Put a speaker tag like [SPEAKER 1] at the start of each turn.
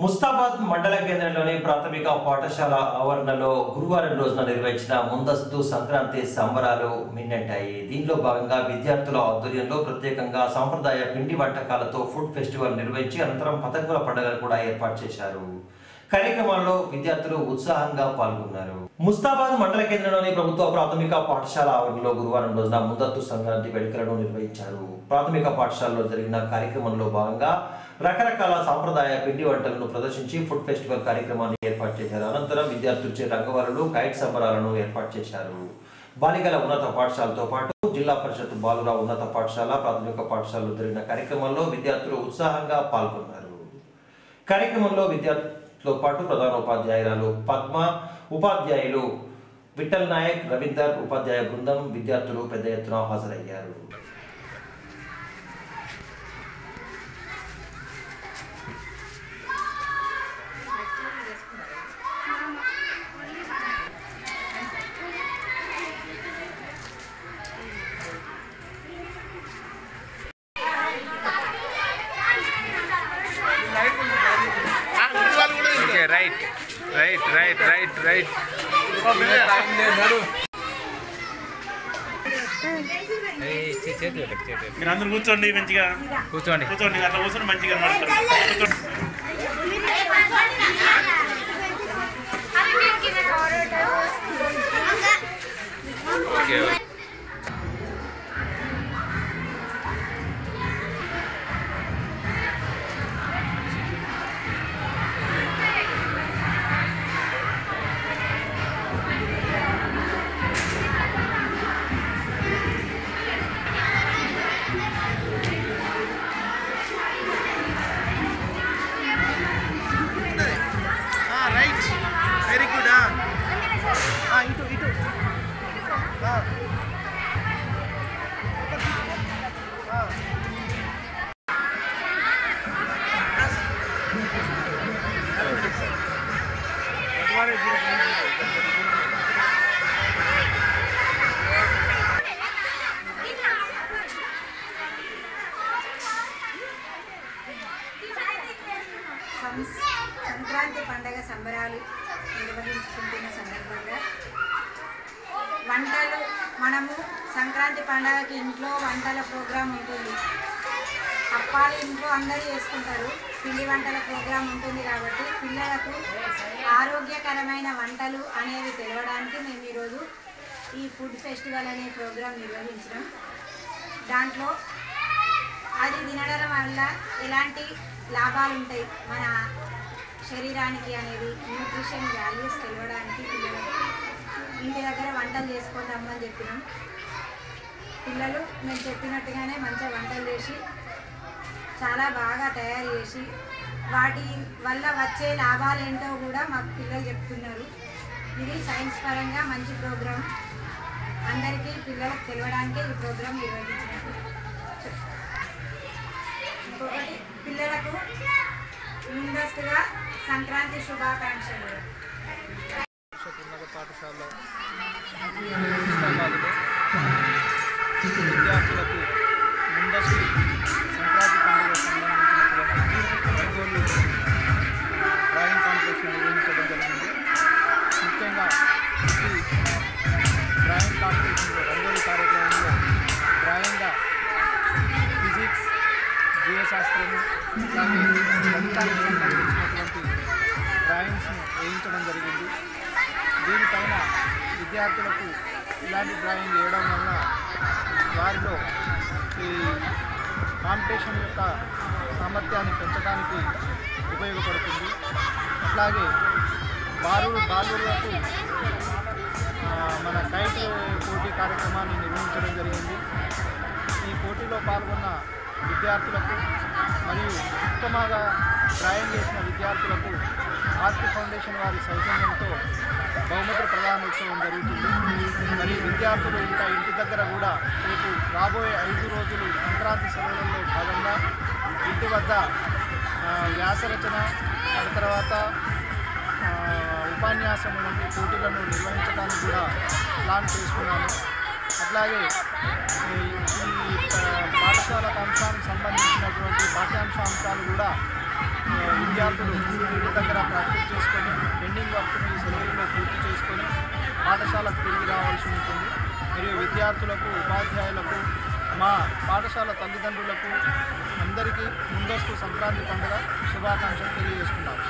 [SPEAKER 1] ముస్తాబాద్ మండల కేంద్రంలోని ప్రాథమిక పాఠశాల ఆవరణలో గురువారం రోజున నిర్వహించిన ముందస్తు సంక్రాంతి సంబరాలు మిన్నెంటాయి. దీనిలో భాగంగా విద్యార్థుల ఆధ్వర్యంలో ప్రత్యేకంగా సాంప్రదాయ పిండి వంటకాలతో ఫుడ్ ఫెస్టివల్ నిర్వహించి అనంతరం పతంగుల పండుగను కూడా ఏర్పాటు చేశారు. కార్యక్రమాల్లో విద్యార్థులు ఉత్సాహంగా పాల్గొన్నారు. ముస్తాబాద్ మండల కేంద్రంలోని ప్రభుత్వ ప్రాథమిక పాఠశాల ఆవరణలో గురువారం రోజున ముందస్తు సంక్రాంతి వేడుకలను నిర్వహించారు. ప్రాథమిక పాఠశాలలో జరిగిన కార్యక్రమంలో భాగంగా రకరకాల సాంప్రదాయ పిండి వంటలను ప్రదర్శించి ఫుడ్ ఫెస్టివల్ కార్యక్రమాన్ని ఏర్పాటు చేశారు. అనంతరం విద్యార్థులచే రంగవరులు కైట్ సంబరాలను ఏర్పాటు చేశారు. బాలికల ఉన్నత పాఠశాలతో పాటు జిల్లా పరిషత్ బాలుర ఉన్నత పాఠశాల ప్రాథమిక పాఠశాలలో జరిగిన కార్యక్రమంలో విద్యార్థులు ఉత్సాహంగా పాల్గొన్నారు. కార్యక్రమంలో విద్యార్థులతో పాటు ప్రధాన ఉపాధ్యాయురాలు పద్మ ఉపాధ్యాయులు విఠల్ నాయక్ రవీందర్ ఉపాధ్యాయ బృందం విద్యార్థులు పెద్ద ఎత్తున హాజరయ్యారు.
[SPEAKER 2] Right right right right.
[SPEAKER 3] మీరు అందరూ కూర్చోండి మంచిగా.
[SPEAKER 2] కూర్చోండి.
[SPEAKER 3] కూర్చోండి అట్లా కూర్చొని మంచిగా కూర్చోండి.
[SPEAKER 4] సంక్రాంతి పండగ సంబరాలు నిర్వహించుకుంటున్న సందర్భంగా వంటలు మనము సంక్రాంతి పండగకి ఇంట్లో వంటల ప్రోగ్రాం ఉంటుంది. అప్పాలు ఇంట్లో అందరూ చేసుకుంటారు. పిండి వంటల ప్రోగ్రాం ఉంటుంది కాబట్టి పిల్లలకు ఆరోగ్యకరమైన వంటలు అనేవి తెలవడానికి మేము ఈరోజు ఈ ఫుడ్ ఫెస్టివల్ అనే ప్రోగ్రాం నిర్వహించడం. దాంట్లో అది తినడం వల్ల ఎలాంటి లాభాలు ఉంటాయి మన శరీరానికి అనేది న్యూట్రిషన్ వాల్యూస్ తెలియడానికి పిల్లలకు ఇంటి దగ్గర వంటలు చేసుకొని రమ్మని చెప్పినాం. పిల్లలు మేము చెప్పినట్టుగానే మంచిగా వంటలు చేసి చాలా బాగా తయారు చేసి వాటి వల్ల వచ్చే లాభాలు ఏంటో కూడా మాకు పిల్లలు చెప్తున్నారు. ఇది సైన్స్ పరంగా మంచి ప్రోగ్రాం. అందరికీ పిల్లలకు తెలియడానికే ఈ ప్రోగ్రాం నిర్వహించారు ఇంకొకటి పిల్లలకు ముందస్తుగా సంక్రాంతి శుభాకాంక్షలు.
[SPEAKER 5] ఉన్నత పాఠశాలలో విద్యార్థులకు ముందస్తు జీవశాస్త్రము డ్రాయింగ్స్ను వేయించడం జరిగింది. దీనిపైన విద్యార్థులకు ఇలాంటి డ్రాయింగ్ వేయడం వల్ల వారిలో ఈ కాంపిటీషన్ యొక్క సామర్థ్యాన్ని పెంచడానికి ఉపయోగపడుతుంది. అట్లాగే బాలురు బాలులకు మన కైట్ పోటీ కార్యక్రమాన్ని నిర్వహించడం జరిగింది. ఈ పోటీలో పాల్గొన్న విద్యార్థులకు మరియు ఉత్తమంగా డ్రాయింగ్ చేసిన విద్యార్థులకు ఆర్ట్ ఫౌండేషన్ వారి సౌజన్యంతో బహుమతుల ప్రధానోత్సవం జరుగుతుంది. మరి విద్యార్థులు ఇంకా ఇంటి దగ్గర కూడా రేపు రాబోయే ఐదు రోజులు సంక్రాంతి సెలవులలో భాగంగా ఇంటి వద్ద వ్యాసరచన ఆ తర్వాత ఉపన్యాసం వంటి పోటీలను నిర్వహించడానికి కూడా ప్లాన్ చేసుకున్నాను అట్లాగే ఈ పాఠశాల అంశానికి సంబంధించినటువంటి పాఠ్యాంశ అంశాలు కూడా విద్యార్థులు ఇంటి దగ్గర ప్రాక్టీస్ చేసుకొని పెండింగ్ వర్క్ని సెలవుల్లో పూర్తి చేసుకొని పాఠశాలకు తిరిగి రావాల్సి ఉంటుంది. మరియు విద్యార్థులకు ఉపాధ్యాయులకు మా పాఠశాల తల్లిదండ్రులకు అందరికీ ముందస్తు సంక్రాంతి పండుగ శుభాకాంక్షలు తెలియజేస్తున్నాము.